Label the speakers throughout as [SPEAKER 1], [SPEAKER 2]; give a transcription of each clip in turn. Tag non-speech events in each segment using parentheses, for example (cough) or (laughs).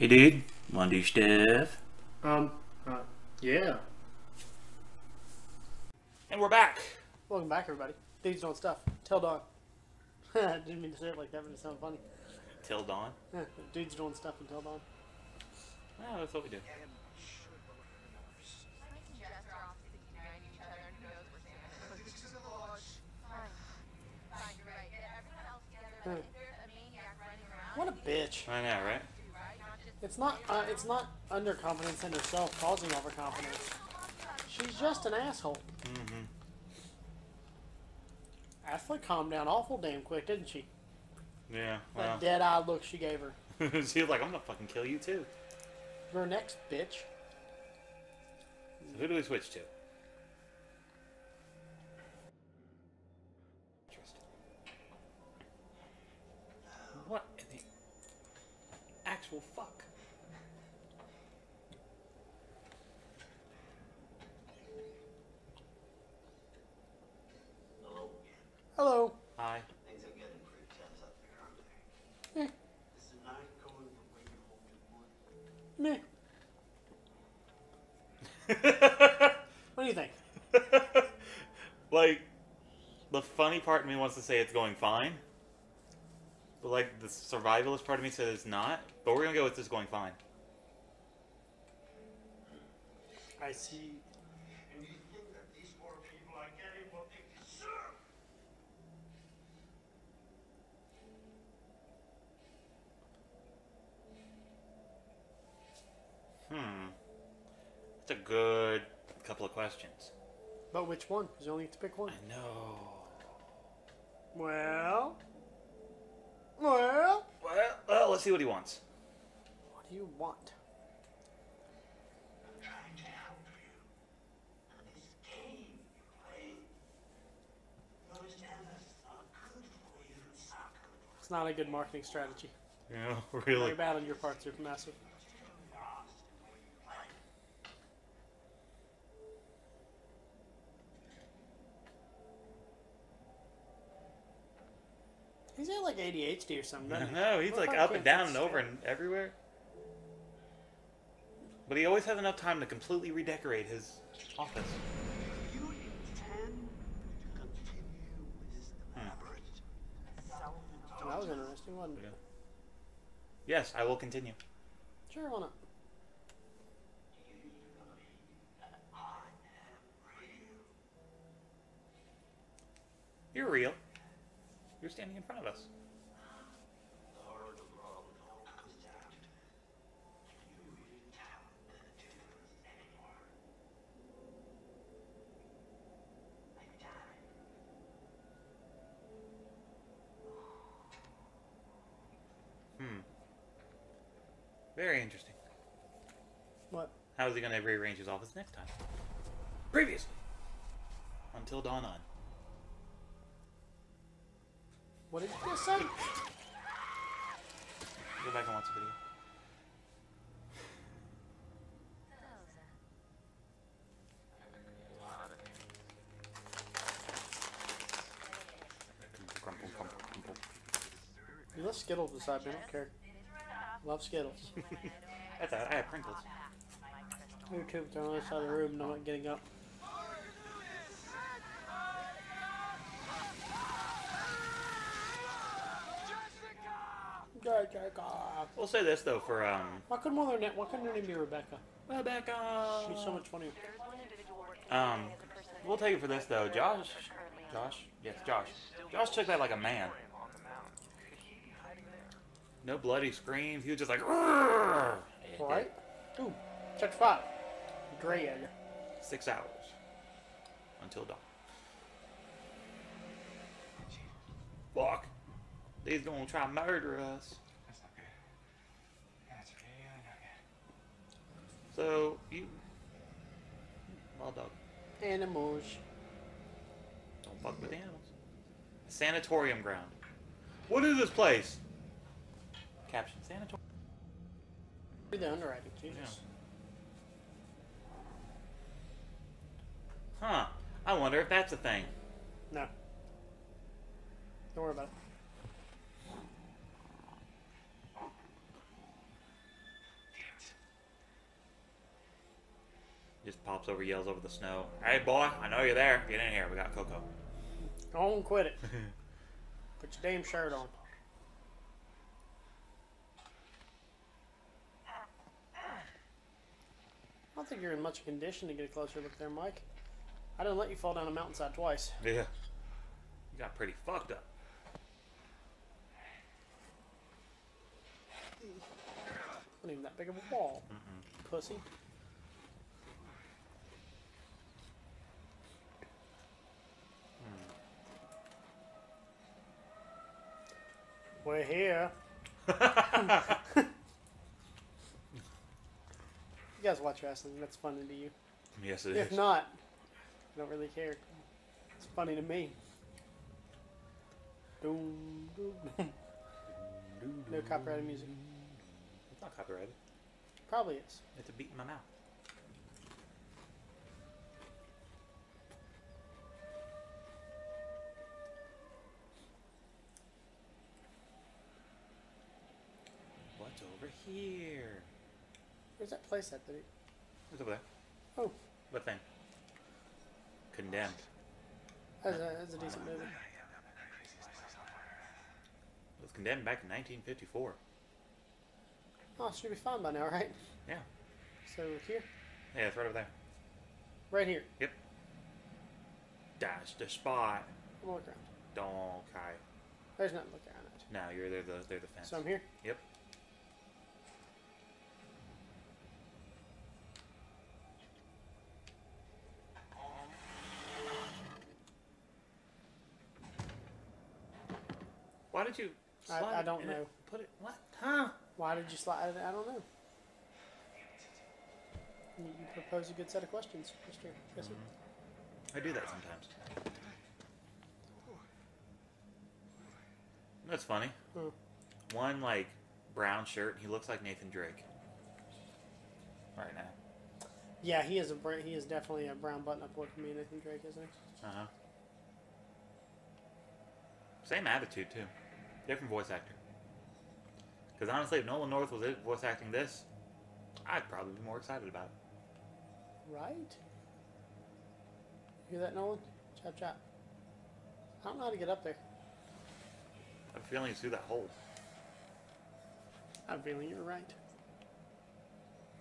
[SPEAKER 1] Hey dude, wanna do stuff?
[SPEAKER 2] Um, uh, yeah.
[SPEAKER 1] And we're back.
[SPEAKER 2] Welcome back, everybody. Dudes doing stuff. Till Dawn. (laughs) Didn't mean to say it like that, but it sounded funny.
[SPEAKER 1] Till dawn.
[SPEAKER 2] Yeah, (laughs) dudes doing stuff until dawn.
[SPEAKER 1] Oh, that's what we do.
[SPEAKER 2] What a bitch.
[SPEAKER 1] I know, right?
[SPEAKER 2] It's not. Uh, it's not underconfidence in herself causing overconfidence. She's just an asshole.
[SPEAKER 1] Mm-hmm.
[SPEAKER 2] Ashley calmed down awful damn quick, didn't she?
[SPEAKER 1] Yeah,
[SPEAKER 2] That
[SPEAKER 1] well.
[SPEAKER 2] dead-eyed look she gave her. (laughs)
[SPEAKER 1] she was like, I'm gonna fucking kill you too.
[SPEAKER 2] You're next, bitch.
[SPEAKER 1] So who do we switch to? Interesting. What in the actual fuck?
[SPEAKER 2] Hello.
[SPEAKER 1] Hi.
[SPEAKER 3] Things are getting pretty tense up there, aren't they?
[SPEAKER 2] Eh,
[SPEAKER 3] Is the night going the way you hoped it would?
[SPEAKER 2] meh. What do you think?
[SPEAKER 1] like, the funny part of me wants to say it's going fine. But, like, the survivalist part of me says it's not. But we're gonna go with this going fine.
[SPEAKER 2] I see.
[SPEAKER 3] And you think that these poor people are getting what they deserve?
[SPEAKER 1] Hmm. That's a good couple of questions.
[SPEAKER 2] But which one? Because you only get to pick one.
[SPEAKER 1] I know.
[SPEAKER 2] Well. Well.
[SPEAKER 1] Well, well, let's see what he wants.
[SPEAKER 2] What do you want?
[SPEAKER 3] I'm trying to help you. And this game you play, you understand that's not good for you. It's not good for
[SPEAKER 2] It's not a good marketing strategy.
[SPEAKER 1] Yeah, (laughs) really.
[SPEAKER 2] Very
[SPEAKER 1] really.
[SPEAKER 2] bad on your part, Supermassive.
[SPEAKER 3] us the way you play.
[SPEAKER 2] He's got like ADHD or something. doesn't he? (laughs)
[SPEAKER 1] No, he's like
[SPEAKER 2] Motherfucker
[SPEAKER 1] up and down
[SPEAKER 2] sit
[SPEAKER 1] and over and everywhere. But he always has enough time to completely redecorate his office.
[SPEAKER 3] You intend to continue with this hmm. elaborate
[SPEAKER 2] That was interesting, wasn't it?
[SPEAKER 1] Yes, I will continue.
[SPEAKER 2] Sure, why not?
[SPEAKER 1] You're real. You're standing in front of us.
[SPEAKER 3] The heart of the world all comes down to you really can't do this anymore. Like time.
[SPEAKER 1] Hmm. Very interesting.
[SPEAKER 2] What?
[SPEAKER 1] How is he going to rearrange his office next time? Previously. Until dawn on.
[SPEAKER 2] What did you just say?
[SPEAKER 1] Go back and watch the video. Crumple, crumple, crumple.
[SPEAKER 2] You left Skittles beside me. I don't care. Love Skittles.
[SPEAKER 1] That's all right. I have Pringles.
[SPEAKER 2] Me too. They're on the other side of the room and I'm not getting up. Jessica.
[SPEAKER 1] We'll say this though for um.
[SPEAKER 2] Why couldn't one of their Why couldn't her name be Rebecca?
[SPEAKER 1] Rebecca.
[SPEAKER 2] She's so much funnier.
[SPEAKER 1] Um, we'll take it for this though. Josh, Josh, yes, Josh. Josh took that like a man. No bloody screams. He was just like!
[SPEAKER 2] Right? Ooh, check five. Dread.
[SPEAKER 1] Six hours until dawn. Fuck. They's gonna try murder us.
[SPEAKER 4] That's not good. That's okay. Yeah, I know,
[SPEAKER 1] So you, wild dog,
[SPEAKER 2] Animals.
[SPEAKER 1] don't fuck with animals. Sanatorium ground. What is this place? Caption sanatorium.
[SPEAKER 2] Read the underwriting, Jesus.
[SPEAKER 1] Yeah. Huh. I wonder if that's a thing.
[SPEAKER 2] No. Don't worry about it.
[SPEAKER 1] Just pops over, yells over the snow. Hey, boy, I know you're there. Get in here. We got Coco.
[SPEAKER 2] Go and quit it. (laughs) Put your damn shirt on. I don't think you're in much condition to get a closer look there, Mike. I didn't let you fall down a mountainside twice.
[SPEAKER 1] Yeah. You got pretty fucked up.
[SPEAKER 2] Not even that big of a wall. Pussy. We're here. (laughs) You guys watch wrestling. That's funny to you.
[SPEAKER 1] yes, it
[SPEAKER 2] If
[SPEAKER 1] is.
[SPEAKER 2] not, I don't really care. It's funny to me. No copyrighted music.
[SPEAKER 1] It's not copyrighted.
[SPEAKER 2] Probably is.
[SPEAKER 1] It's a beat in my mouth. What's over here?
[SPEAKER 2] Where's that place at? That it,
[SPEAKER 1] What's over there?
[SPEAKER 2] oh,
[SPEAKER 1] What thing? Condemned.
[SPEAKER 2] that's a, that's a decent movie.
[SPEAKER 1] It was condemned back in 1954.
[SPEAKER 2] Oh, it should be fine by now, right?
[SPEAKER 1] Yeah.
[SPEAKER 2] So here,
[SPEAKER 1] Yeah, it's right over there.
[SPEAKER 2] right here.
[SPEAKER 1] Yep. That's the spot.
[SPEAKER 2] Look around.
[SPEAKER 1] Don't okay.
[SPEAKER 2] There's nothing to look around at.
[SPEAKER 1] No, you're there. The they're the fence.
[SPEAKER 2] So I'm here.
[SPEAKER 1] Yep. Did you?
[SPEAKER 2] I-
[SPEAKER 1] slide
[SPEAKER 2] I
[SPEAKER 1] it
[SPEAKER 2] don't
[SPEAKER 1] in it?
[SPEAKER 2] know.
[SPEAKER 1] Put it what? Huh?
[SPEAKER 2] Why did you slide it? I don't know. You, you propose a good set of questions, Mr. Chrissy.
[SPEAKER 1] I do that sometimes. That's funny.
[SPEAKER 2] Hmm.
[SPEAKER 1] One like brown shirt. He looks like Nathan Drake. Right now.
[SPEAKER 2] Yeah, he is a bra- he is definitely a brown button-up boy for me, Nathan Drake, isn't he?
[SPEAKER 1] Uh huh. Same attitude too. Different voice actor. Because honestly, if Nolan North was voice acting this, I'd probably be more excited about it.
[SPEAKER 2] Right? Hear that, Nolan? Chop chop. I don't know how to get up there.
[SPEAKER 1] I have a feeling it's through that hole.
[SPEAKER 2] I have a feeling you're right.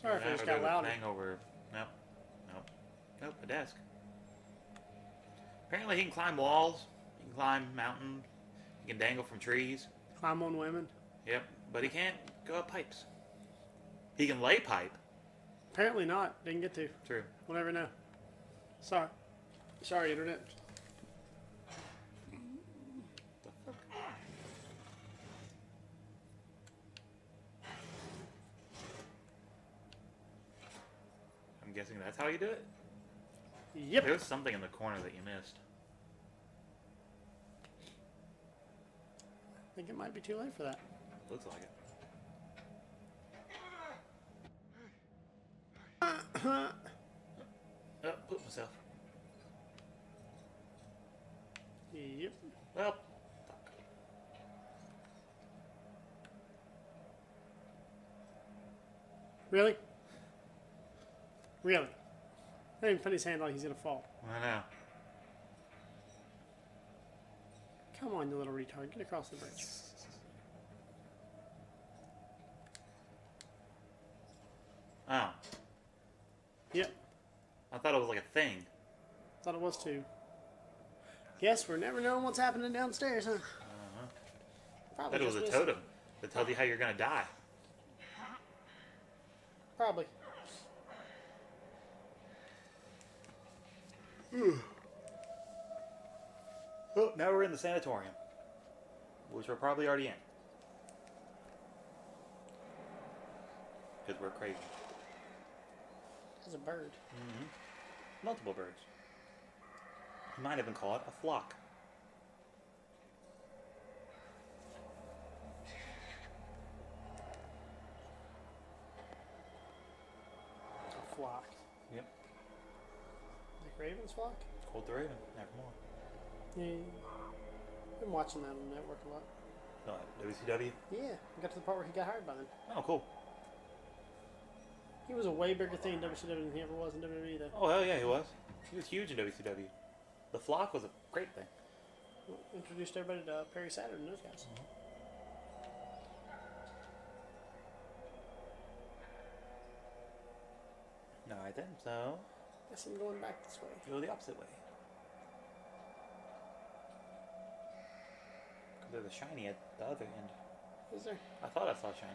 [SPEAKER 2] Sorry if I just got loud.
[SPEAKER 1] Thing over. Nope. Nope. Nope. A desk. Apparently, he can climb walls. He can climb mountains. He can dangle from trees.
[SPEAKER 2] Climb on women.
[SPEAKER 1] Yep. But he can't go up pipes. He can lay pipe.
[SPEAKER 2] Apparently not. Didn't get to.
[SPEAKER 1] True.
[SPEAKER 2] We'll never know. Sorry. Sorry, internet.
[SPEAKER 1] I'm guessing that's how you do it?
[SPEAKER 2] Yep.
[SPEAKER 1] There was something in the corner that you missed.
[SPEAKER 2] I think it might be too late for that.
[SPEAKER 1] Looks like it. (coughs) Oh, put myself.
[SPEAKER 2] Yep.
[SPEAKER 1] Well, fuck.
[SPEAKER 2] Really? Really? He didn't put his hand like he's gonna fall.
[SPEAKER 1] I know.
[SPEAKER 2] Come on, you little retard. Get across the bridge.
[SPEAKER 1] Oh,
[SPEAKER 2] Yep.
[SPEAKER 1] I thought it was like a thing.
[SPEAKER 2] Thought it was too. Guess we're never knowing what's happening downstairs, huh?
[SPEAKER 1] Uh-huh.
[SPEAKER 2] Probably
[SPEAKER 1] thought it was a totem that tells you how you're gonna die.
[SPEAKER 2] Probably. (sighs)
[SPEAKER 1] Well, now we're in the sanatorium, which we're probably already in. Because we're crazy.
[SPEAKER 2] There's a bird. Mhm.
[SPEAKER 1] Multiple birds. You might even call it a flock.
[SPEAKER 2] A flock.
[SPEAKER 1] Yep.
[SPEAKER 2] Like Raven's flock?
[SPEAKER 1] Cold the Raven, nevermore.
[SPEAKER 2] Yeah. Been watching that on the network a lot.
[SPEAKER 1] No, WCW?
[SPEAKER 2] Yeah, we got to the part where he got hired by them.
[SPEAKER 1] Oh, cool.
[SPEAKER 2] He was a way bigger thing in WCW than he ever was in WWE, though.
[SPEAKER 1] Oh hell yeah, he was. He was huge in WCW. The Flock was a great thing.
[SPEAKER 2] Introduced everybody to uh, Perry Saturn and those guys. Mm-hmm.
[SPEAKER 1] No, I didn't. So
[SPEAKER 2] Guess I'm going back this way.
[SPEAKER 1] go the opposite way. There's a shiny at the other end.
[SPEAKER 2] Is there?
[SPEAKER 1] I thought I saw shiny.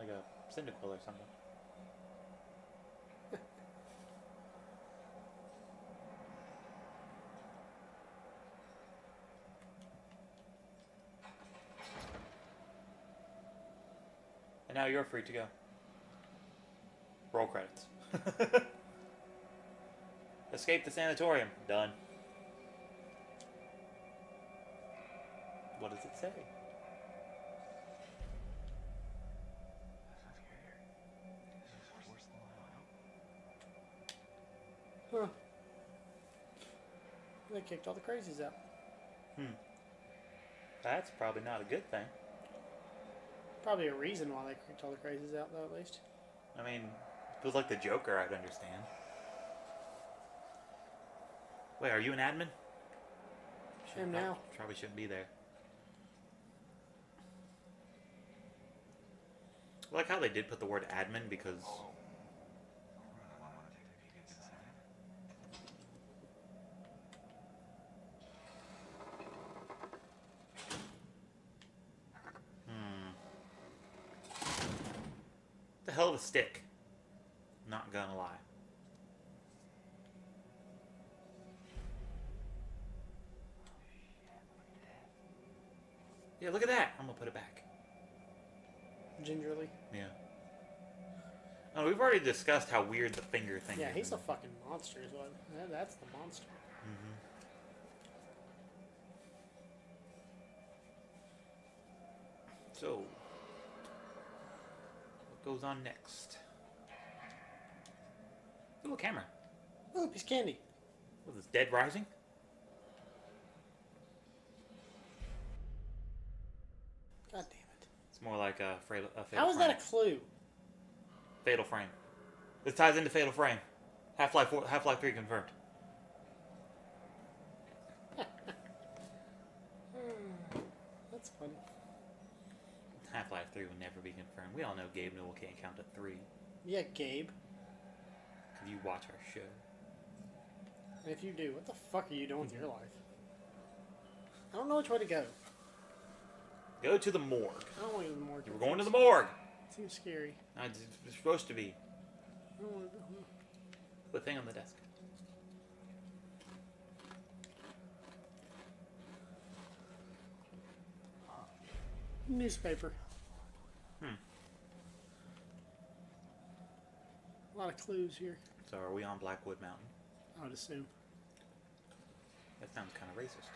[SPEAKER 1] Like a Cyndaquil or something. (laughs) and now you're free to go. Roll credits. (laughs) Escape the sanatorium. Done. Say?
[SPEAKER 4] That's not scary. This is worse than
[SPEAKER 2] Huh. They kicked all the crazies out.
[SPEAKER 1] Hmm. That's probably not a good thing.
[SPEAKER 2] Probably a reason why they kicked all the crazies out, though, at least.
[SPEAKER 1] I mean, if it was like the Joker, I'd understand. Wait, are you an admin?
[SPEAKER 2] Am
[SPEAKER 1] prob-
[SPEAKER 2] now.
[SPEAKER 1] Probably shouldn't be there. I like how they did put the word admin because
[SPEAKER 4] I want to take a peek inside.
[SPEAKER 1] hmm, the hell of a stick. Not gonna lie. Yeah, look at that. I'm gonna put it back.
[SPEAKER 2] Gingerly.
[SPEAKER 1] Yeah. Oh, we've already discussed how weird the finger thing
[SPEAKER 2] Yeah,
[SPEAKER 1] is.
[SPEAKER 2] he's a fucking monster, is what. that- That's the monster.
[SPEAKER 1] Mhm. So, what goes on next? Ooh, a camera.
[SPEAKER 2] Oh, piece of candy.
[SPEAKER 1] Was this Dead Rising? More like a, fatal, a fatal
[SPEAKER 2] How is
[SPEAKER 1] frame.
[SPEAKER 2] that a clue?
[SPEAKER 1] fatal frame? This ties into Fatal Frame. Half Life Half Life Three confirmed.
[SPEAKER 2] Hmm, that's funny.
[SPEAKER 1] Half Life Three will never be confirmed. We all know Gabe Newell can't count to three
[SPEAKER 2] Yeah, Gabe.
[SPEAKER 1] because you watch our show.
[SPEAKER 2] And if you do, what the fuck are you doing with your mm-hmm. life? I don't know which way to go.
[SPEAKER 1] Go to the morgue.
[SPEAKER 2] I don't want to go to the morgue.
[SPEAKER 1] You were going to the morgue.
[SPEAKER 2] Seems scary.
[SPEAKER 1] I, it's supposed to be.
[SPEAKER 2] I don't want to go.
[SPEAKER 1] The thing on the desk.
[SPEAKER 2] Newspaper.
[SPEAKER 1] Hmm.
[SPEAKER 2] A lot of clues here.
[SPEAKER 1] So are we on Blackwood Mountain?
[SPEAKER 2] I would assume.
[SPEAKER 1] That sounds kind of racist.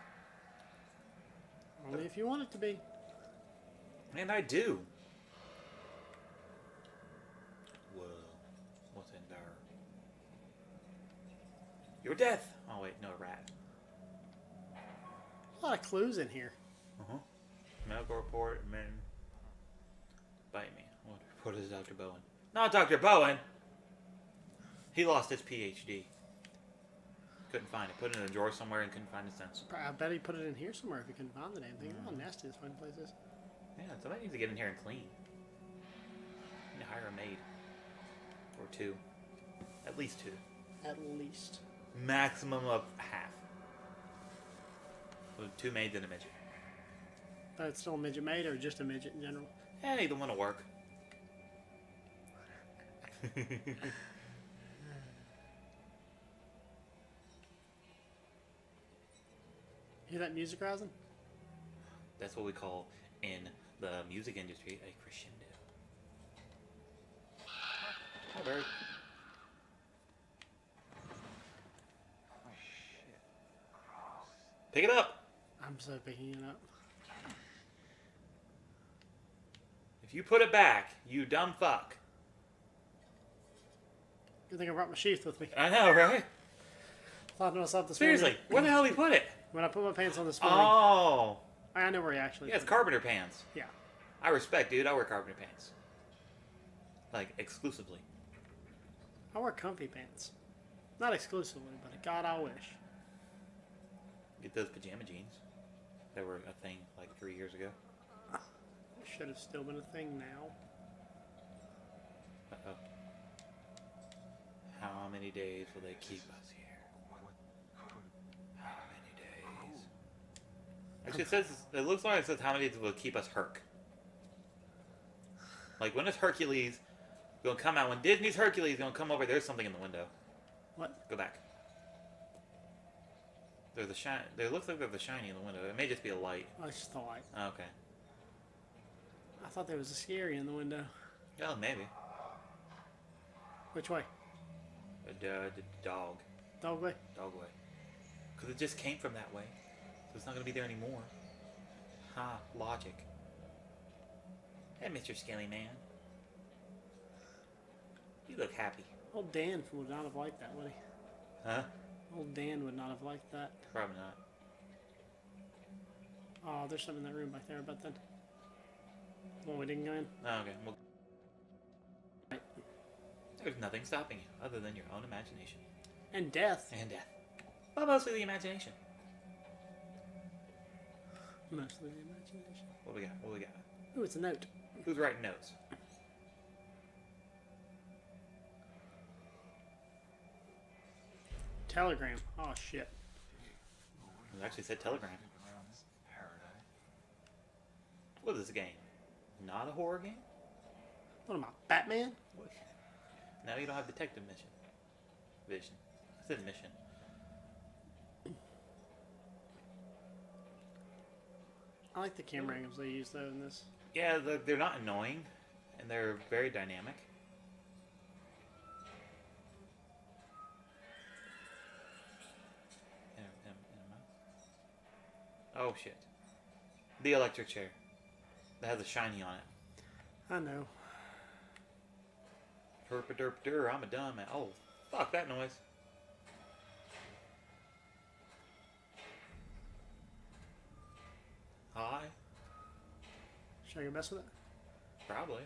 [SPEAKER 2] Only if you want it to be.
[SPEAKER 1] And I do. Whoa. What's in there? Your death! Oh, wait, no, rat.
[SPEAKER 2] A lot of clues in here.
[SPEAKER 1] Uh huh. Medical report, then. Bite me. What, what is Dr. Bowen? Not Dr. Bowen! He lost his PhD. Couldn't find it. Put it in a drawer somewhere and couldn't find it since.
[SPEAKER 2] I bet he put it in here somewhere if he couldn't find the damn thing. How nasty this fucking place is.
[SPEAKER 1] Yeah, somebody needs to get in here and clean. Need to hire a maid. Or two. At least two.
[SPEAKER 2] At least.
[SPEAKER 1] Maximum of half. So two maids and a midget.
[SPEAKER 2] But it's still a midget maid or just a midget in general.
[SPEAKER 1] Eh, either one will work. (laughs)
[SPEAKER 2] Hear that music rising?
[SPEAKER 1] That's what we call in the music industry a crescendo. Very.
[SPEAKER 4] Oh shit. Gross.
[SPEAKER 1] Pick it up.
[SPEAKER 2] I'm so picking it up.
[SPEAKER 1] If you put it back, you dumb fuck.
[SPEAKER 2] Good thing I brought my sheath with me.
[SPEAKER 1] I know, right?
[SPEAKER 2] Thought I saw this
[SPEAKER 1] Seriously,
[SPEAKER 2] morning.
[SPEAKER 1] where the hell did he put it?
[SPEAKER 2] When I put my pants on this morning,
[SPEAKER 1] Oh,
[SPEAKER 2] I know where he actually.
[SPEAKER 1] yeah, it's carpenter pants.
[SPEAKER 2] Yeah.
[SPEAKER 1] I respect, dude. I wear carpenter pants. like exclusively.
[SPEAKER 2] I wear comfy pants. Not exclusively, but God, I wish.
[SPEAKER 1] Get those pajama jeans that were a thing like three years ago.
[SPEAKER 2] Should have still been a thing now.
[SPEAKER 1] Uh oh. How many days will they keep us here? How many days? Actually, it says it looks like it says how many will keep us Herc. Like when is Hercules gonna come out? When Disney's Hercules gonna come over? There's something in the window.
[SPEAKER 2] What?
[SPEAKER 1] Go back. There's a shine. There looks like there's a shiny in the window. It may just be a light.
[SPEAKER 2] I just thought.
[SPEAKER 1] Oh, okay.
[SPEAKER 2] I thought there was a scary in the window.
[SPEAKER 1] Oh, maybe.
[SPEAKER 2] Which way?
[SPEAKER 1] Uh, the dog.
[SPEAKER 2] Dog way?
[SPEAKER 1] Dog way. Because it just came from that way. So it's not going to be there anymore. Ha, logic. Hey, Mr. Skelly Man. You look happy.
[SPEAKER 2] Old Dan would not have liked that, would he?
[SPEAKER 1] Huh?
[SPEAKER 2] Old Dan would not have liked that.
[SPEAKER 1] Probably not.
[SPEAKER 2] Oh, there's something in that room back there, but then. Well, we didn't go in.
[SPEAKER 1] Oh, okay. Well, there's nothing stopping you other than your own imagination
[SPEAKER 2] And death.
[SPEAKER 1] and death. But mostly the imagination.
[SPEAKER 2] Mostly the imagination.
[SPEAKER 1] What we got? What we got?
[SPEAKER 2] Ooh, it's a note.
[SPEAKER 1] Who's writing notes?
[SPEAKER 2] Telegram. Oh, shit.
[SPEAKER 1] It actually said telegram.
[SPEAKER 4] Around this paradise.
[SPEAKER 1] What is this game? Not a horror game?
[SPEAKER 2] What am I, Batman?
[SPEAKER 1] What? Now you don't have detective mission. Vision. I said mission.
[SPEAKER 2] I like the camera angles they use, though, in this.
[SPEAKER 1] Yeah, they're, they're not annoying, and they're very dynamic. Oh shit. The electric chair. That has a shiny on it.
[SPEAKER 2] I know.
[SPEAKER 1] Herp a derp dur, I'm a dumb man. Oh, fuck that noise.
[SPEAKER 2] Should I go mess with it?
[SPEAKER 1] Probably.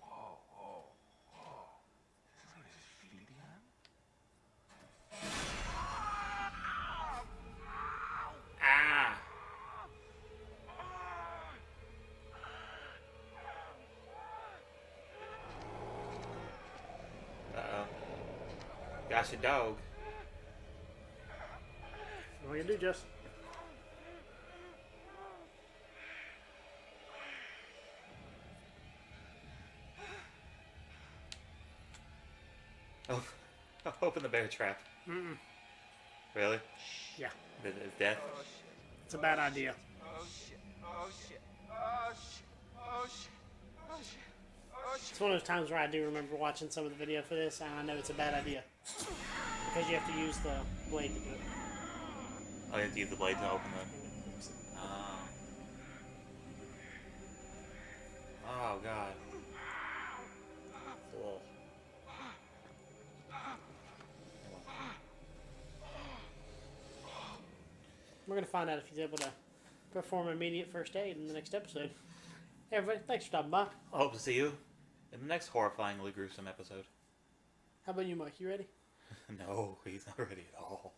[SPEAKER 4] Whoa, whoa, whoa. Is what he's feeding on?
[SPEAKER 1] Ah! Uh oh. Got your dog.
[SPEAKER 2] What are you gonna do, Jess?
[SPEAKER 1] Open the bear trap.
[SPEAKER 2] Mm-mm.
[SPEAKER 1] Really?
[SPEAKER 2] Yeah.
[SPEAKER 1] Is is death?
[SPEAKER 2] Oh, it's a bad oh, idea.
[SPEAKER 4] Oh shit, oh shit, oh shit, oh shit, oh shit, oh shit.
[SPEAKER 2] It's one of those times where I do remember watching some of the video for this, and I know it's a bad idea. Because you have to use the blade to do it.
[SPEAKER 1] Oh, you have to use the blade to open the.
[SPEAKER 2] We're gonna find out if he's able to perform immediate first aid in the next episode. Hey everybody, thanks for stopping by.
[SPEAKER 1] I hope to see you in the next horrifyingly gruesome episode.
[SPEAKER 2] How about you, Mike? You ready? (laughs)
[SPEAKER 1] No, he's not ready at all.